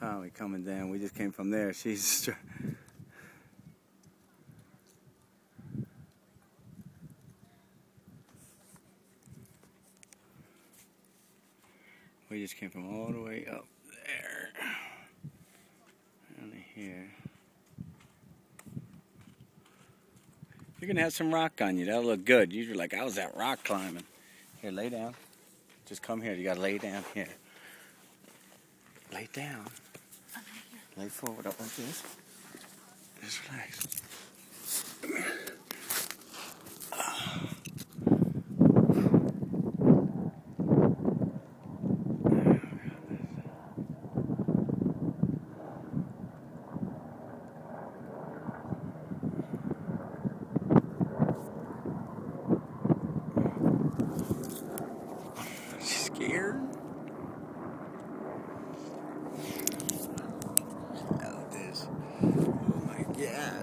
Tommy coming down. We just came from there. She's. We just came from all the way up there. Down to here. You're gonna have some rock on you. That'll look good. You're like, I was at rock climbing. Here, lay down. Just come here. You gotta lay down here. Lay down lay forward up like this. Just relax. Scared? Yeah.